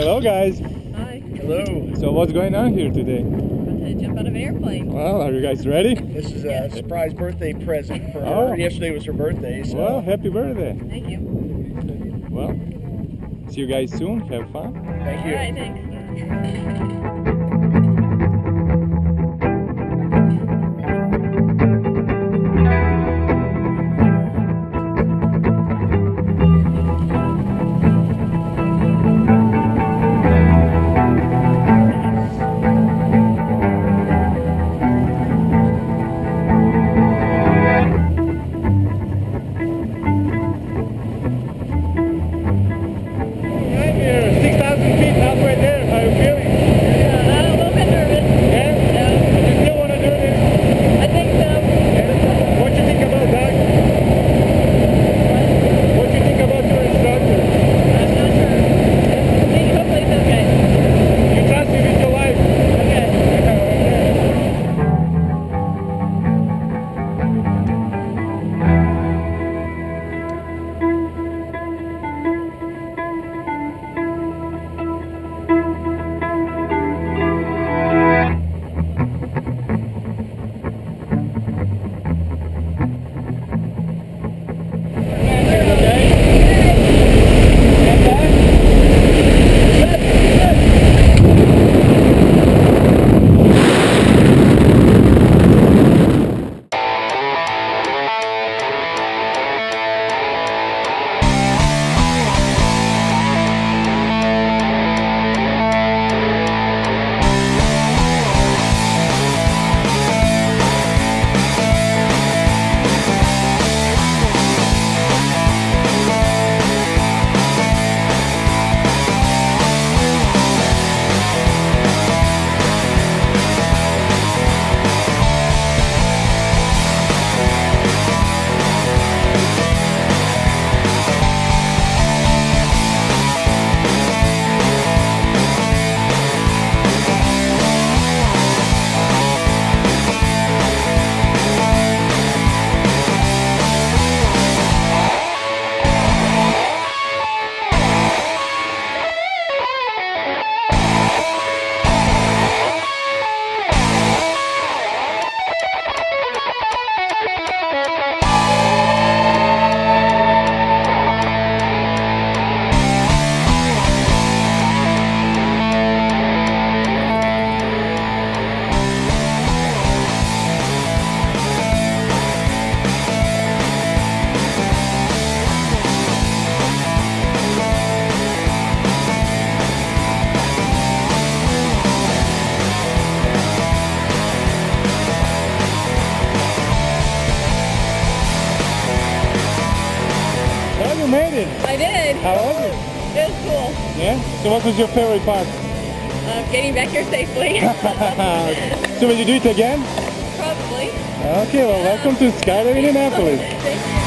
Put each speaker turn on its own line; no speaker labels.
Hello. Guys. Hi. Hello.
So what's going on here today?
I'm gonna jump out of an airplane.
Well, are you guys ready?
This is a surprise birthday present for her. Oh. Yesterday was her birthday, so
Well, happy birthday.
Thank you.
Well, see you guys soon. Have fun.
thank you.
All right, thanks.
Made it.
I did.
How was it?
It was cool.
Yeah? So what was your favorite part?
Uh, getting back here safely.
so will you do it again?
Probably.
Okay, well welcome to Skydiving Indianapolis.